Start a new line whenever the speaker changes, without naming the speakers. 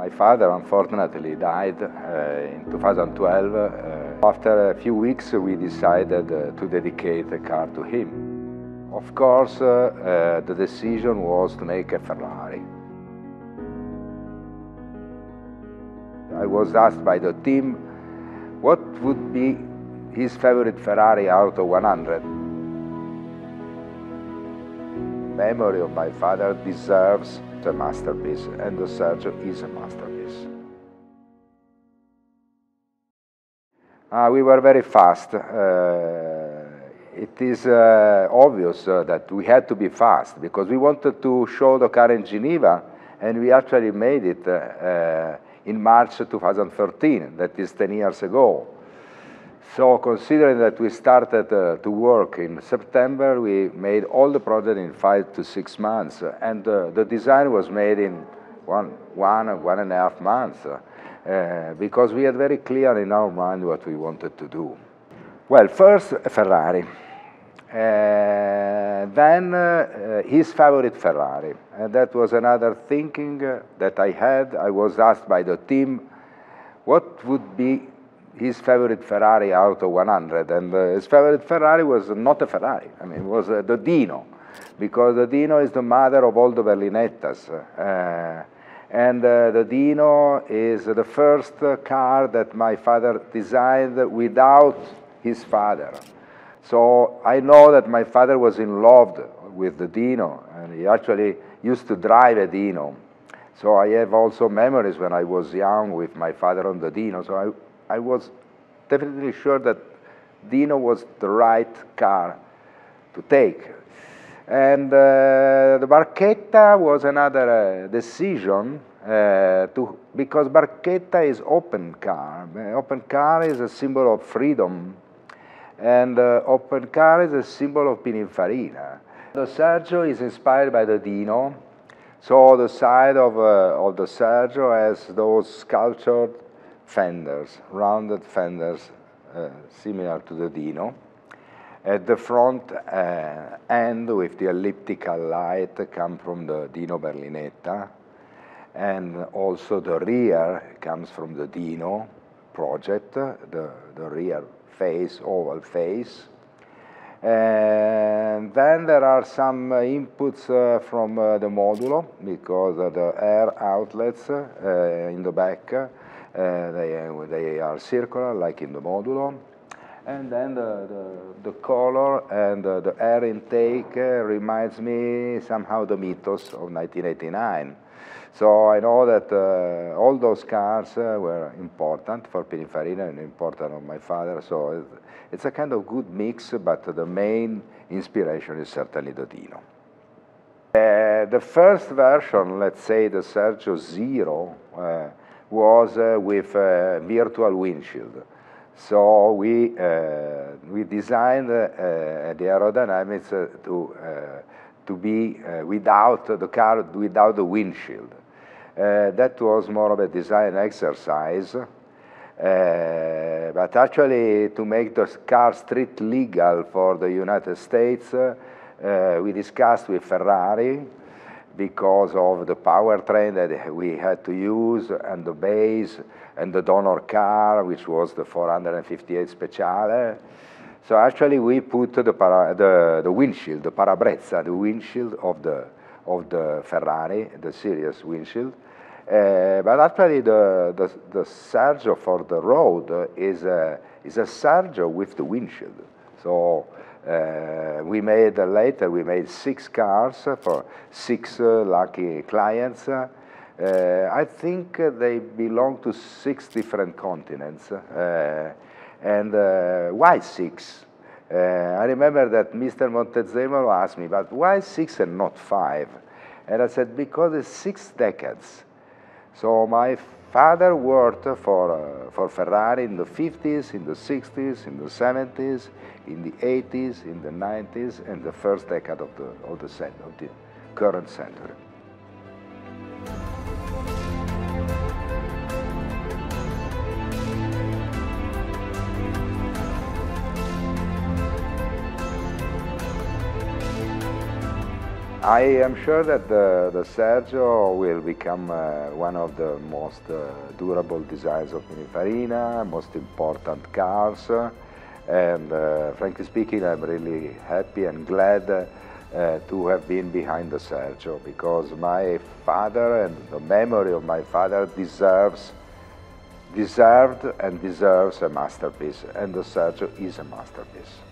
My father unfortunately died uh, in 2012. Uh, after a few weeks we decided uh, to dedicate the car to him. Of course uh, uh, the decision was to make a Ferrari. I was asked by the team what would be his favorite Ferrari out of 100. Memory of my father deserves a masterpiece, and the Sergio is a masterpiece. Uh, we were very fast. Uh, it is uh, obvious uh, that we had to be fast because we wanted to show the car in Geneva, and we actually made it uh, uh, in March 2013, that is 10 years ago. So considering that we started uh, to work in September, we made all the project in five to six months, and uh, the design was made in one, one, one and a half months, uh, because we had very clear in our mind what we wanted to do. Well, first Ferrari, then uh, his favorite Ferrari, and that was another thinking uh, that I had. I was asked by the team, what would be his favorite Ferrari out of 100, and uh, his favorite Ferrari was not a Ferrari. I mean, it was uh, the Dino, because the Dino is the mother of all the Berlinettas. Uh, and uh, the Dino is the first car that my father designed without his father. So I know that my father was in love with the Dino, and he actually used to drive a Dino. So I have also memories when I was young with my father on the Dino. So I, I was definitely sure that Dino was the right car to take. And uh, the Barchetta was another uh, decision uh, to, because Barchetta is open car. open car is a symbol of freedom, and uh, open car is a symbol of Pininfarina. The Sergio is inspired by the Dino, so the side of, uh, of the Sergio has those sculptured fenders, rounded fenders uh, similar to the Dino. At the front uh, end with the elliptical light come from the Dino Berlinetta and also the rear comes from the Dino project, the, the rear face, oval face. And then there are some uh, inputs uh, from uh, the modulo because the air outlets in the back uh, they, they are circular, like in the modulo. And then the, the, the color and the, the air intake uh, reminds me somehow the Mythos of 1989. So I know that uh, all those cars uh, were important for Pininfarina and important of my father. So it's a kind of good mix, but the main inspiration is certainly the Dino. Uh, the first version, let's say the Sergio Zero, was uh, with uh, virtual windshield. So we, uh, we designed the aerodynamics to, to be without the car, without the windshield. that was more of a design exercise. Uh, but actually, to make the car street legal for the United States, uh, we discussed with Ferrari because of the powertrain that we had to use and the base and the donor car, which was the 458 Speciale. So actually we put the, para, the, the windshield, the parabrezza, the windshield of the, of the Ferrari, the serious windshield. Uh, but actually the, the, the Sergio for the road is a, is a Sergio with the windshield. So uh, we made uh, later, we made six cars for six uh, lucky clients. Uh, I think they belong to six different continents. Uh, and why six? I remember that Mr. Montezemolo asked me, but why six and not five? And I said, because it's six decades. So my father worked for, uh, for Ferrari in the 50s, in the 60s, in the 70s, in the 80s, in the 90s, and the first decade of the, of the, of the current century. I am sure that the, the Sergio will become uh, one of the most uh, durable designs of Pininfarina, most important cars, and uh, frankly speaking, I'm really happy and glad uh, to have been behind the Sergio because my father and the memory of my father deserves deserved and deserves a masterpiece, and the Sergio is a masterpiece.